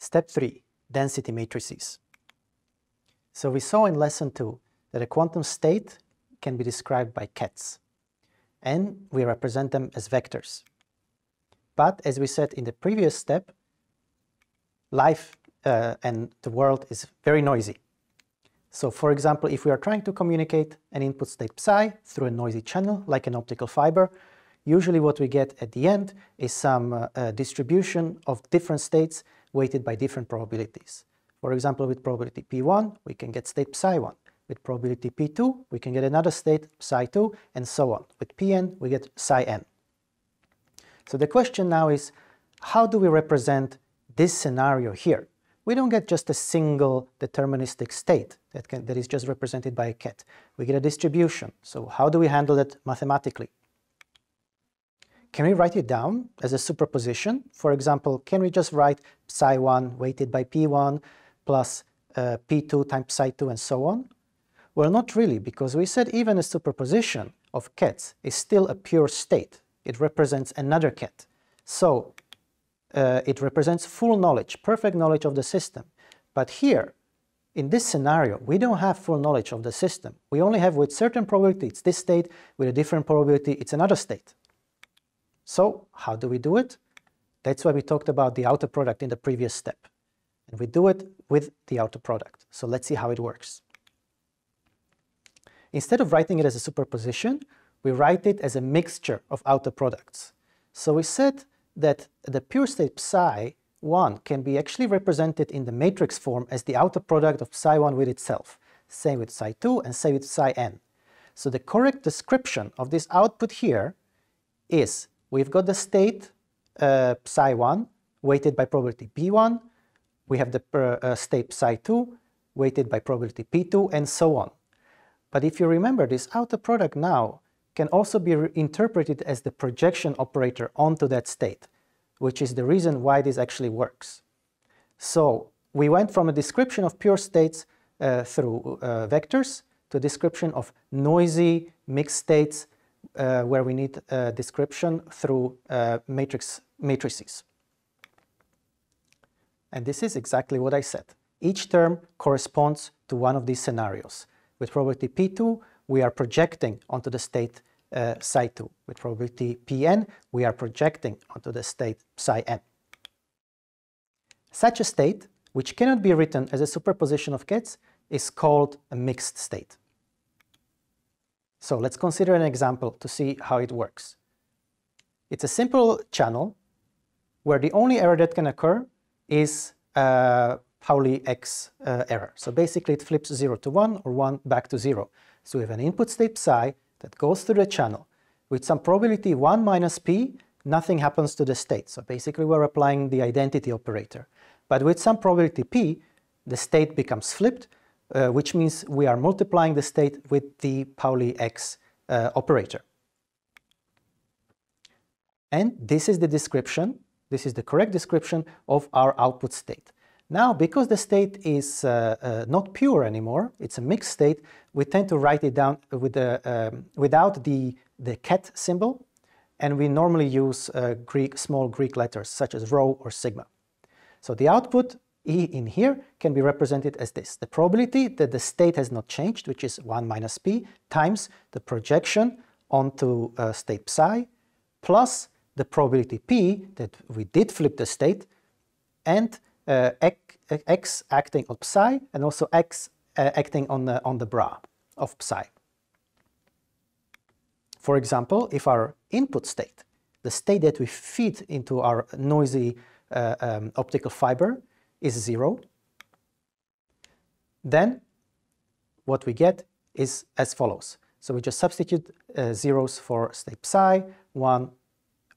Step 3. Density matrices. So we saw in lesson 2 that a quantum state can be described by kets, and we represent them as vectors. But as we said in the previous step, life uh, and the world is very noisy. So for example, if we are trying to communicate an input state psi through a noisy channel, like an optical fiber, usually what we get at the end is some uh, distribution of different states weighted by different probabilities. For example, with probability P1, we can get state psi1. With probability P2, we can get another state, psi2, and so on. With Pn, we get psi n. So the question now is, how do we represent this scenario here? We don't get just a single deterministic state that, can, that is just represented by a ket. We get a distribution. So how do we handle it mathematically? Can we write it down as a superposition? For example, can we just write psi1 weighted by p1 plus uh, p2 times psi2 and so on? Well, not really, because we said even a superposition of kets is still a pure state. It represents another ket. So uh, it represents full knowledge, perfect knowledge of the system. But here, in this scenario, we don't have full knowledge of the system. We only have with certain probability, it's this state, with a different probability, it's another state. So how do we do it? That's why we talked about the outer product in the previous step. And we do it with the outer product. So let's see how it works. Instead of writing it as a superposition, we write it as a mixture of outer products. So we said that the pure state psi 1 can be actually represented in the matrix form as the outer product of psi 1 with itself. Same with psi 2 and same with psi n. So the correct description of this output here is We've got the state uh, psi1 weighted by probability p1. We have the uh, state psi2 weighted by probability p2 and so on. But if you remember, this outer product now can also be interpreted as the projection operator onto that state, which is the reason why this actually works. So we went from a description of pure states uh, through uh, vectors to a description of noisy mixed states uh, where we need a description through uh, matrix matrices. And this is exactly what I said. Each term corresponds to one of these scenarios. With probability P2, we are projecting onto the state uh, psi2. With probability Pn, we are projecting onto the state psi n. Such a state, which cannot be written as a superposition of kets, is called a mixed state. So let's consider an example to see how it works. It's a simple channel where the only error that can occur is a Pauli X uh, error. So basically it flips 0 to 1 or 1 back to 0. So we have an input state psi that goes through the channel. With some probability 1 minus p, nothing happens to the state. So basically we're applying the identity operator. But with some probability p, the state becomes flipped uh, which means we are multiplying the state with the Pauli X uh, operator. And this is the description, this is the correct description of our output state. Now, because the state is uh, uh, not pure anymore, it's a mixed state, we tend to write it down with the, um, without the, the ket symbol, and we normally use uh, Greek, small Greek letters such as rho or sigma. So the output E in here can be represented as this. The probability that the state has not changed, which is 1 minus p, times the projection onto uh, state psi, plus the probability p that we did flip the state, and uh, x acting on psi, and also x uh, acting on the, on the bra of psi. For example, if our input state, the state that we feed into our noisy uh, um, optical fiber, is 0, then what we get is as follows. So we just substitute uh, zeros for state psi, 1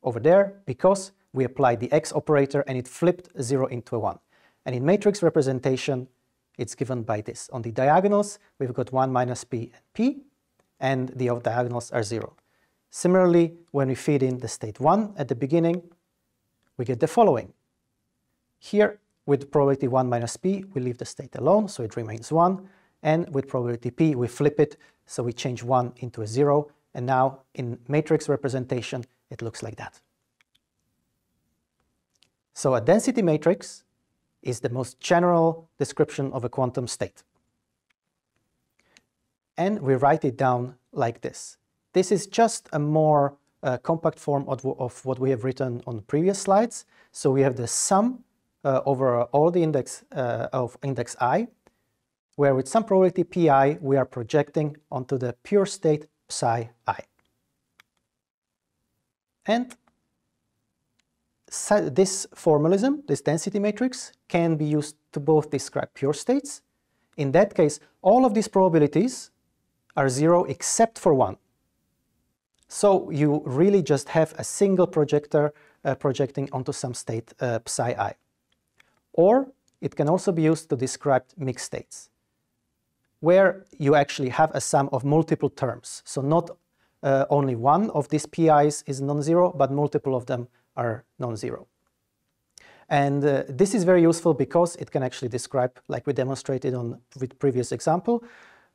over there, because we applied the x operator and it flipped 0 into a 1. And in matrix representation, it's given by this. On the diagonals, we've got 1 minus p and p, and the diagonals are 0. Similarly, when we feed in the state 1 at the beginning, we get the following. Here, with probability 1 minus p, we leave the state alone, so it remains 1. And with probability p, we flip it, so we change 1 into a 0. And now in matrix representation, it looks like that. So a density matrix is the most general description of a quantum state. And we write it down like this. This is just a more uh, compact form of, of, what we have written on previous slides. So we have the sum uh, over all the index uh, of index i, where with some probability pi we are projecting onto the pure state psi i. And this formalism, this density matrix, can be used to both describe pure states. In that case, all of these probabilities are zero except for one. So you really just have a single projector uh, projecting onto some state uh, psi i. Or it can also be used to describe mixed states, where you actually have a sum of multiple terms. So not uh, only one of these PIs is non-zero, but multiple of them are non-zero. And uh, this is very useful because it can actually describe, like we demonstrated on with previous example,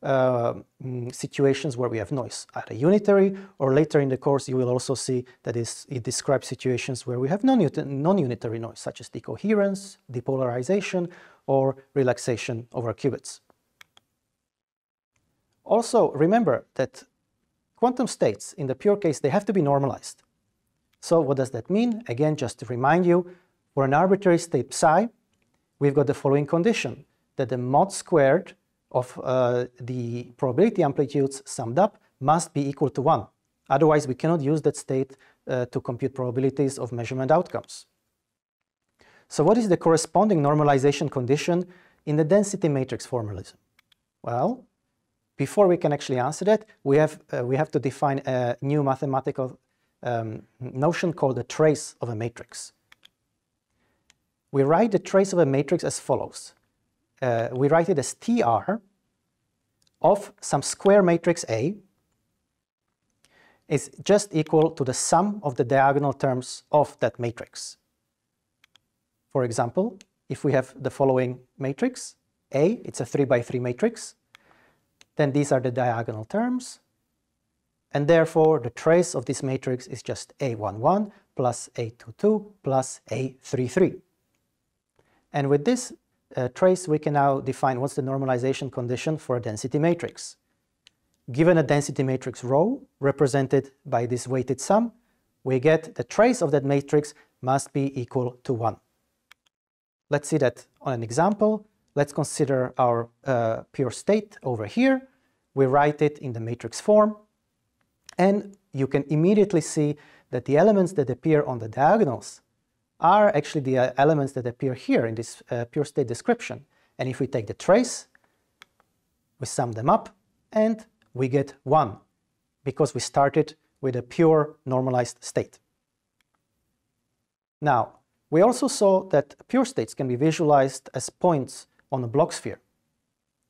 mm, situations where we have noise, either unitary or later in the course you will also see that it describes situations where we have non-unitary noise, such as decoherence, depolarization, or relaxation over qubits. Also, remember that quantum states, in the pure case, they have to be normalized. So what does that mean? Again, just to remind you, for an arbitrary state psi, we've got the following condition, that the mod squared of uh, the probability amplitudes summed up must be equal to 1. Otherwise, we cannot use that state uh, to compute probabilities of measurement outcomes. So what is the corresponding normalization condition in the density matrix formalism? Well, before we can actually answer that, we have, uh, we have to define a new mathematical um, notion called the trace of a matrix. We write the trace of a matrix as follows uh, we write it as TR of some square matrix A is just equal to the sum of the diagonal terms of that matrix. For example, if we have the following matrix, A, it's a 3 by 3 matrix, then these are the diagonal terms, and therefore the trace of this matrix is just A11 plus A22 plus A33. And with this uh, trace, we can now define what's the normalization condition for a density matrix. Given a density matrix rho, represented by this weighted sum, we get the trace of that matrix must be equal to 1. Let's see that on an example. Let's consider our uh, pure state over here. We write it in the matrix form, and you can immediately see that the elements that appear on the diagonals are actually the uh, elements that appear here in this uh, pure state description. And if we take the trace, we sum them up and we get 1 because we started with a pure normalized state. Now, we also saw that pure states can be visualized as points on a Bloch sphere.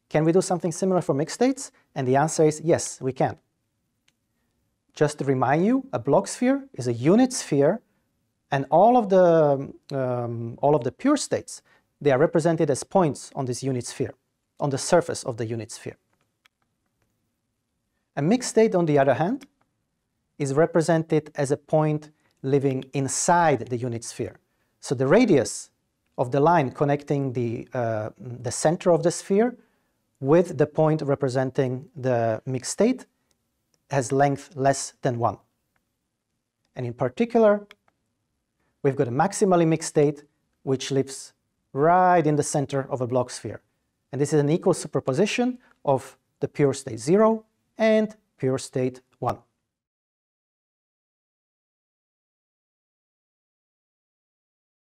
Can we do something similar for mixed states? And the answer is yes, we can. Just to remind you, a Bloch sphere is a unit sphere and all of the, um, all of the pure states, they are represented as points on this unit sphere, on the surface of the unit sphere. A mixed state, on the other hand, is represented as a point living inside the unit sphere. So the radius of the line connecting the, uh, the center of the sphere with the point representing the mixed state has length less than 1. And in particular, we've got a maximally mixed state which lives right in the center of a Bloch sphere. And this is an equal superposition of the pure state 0 and pure state 1.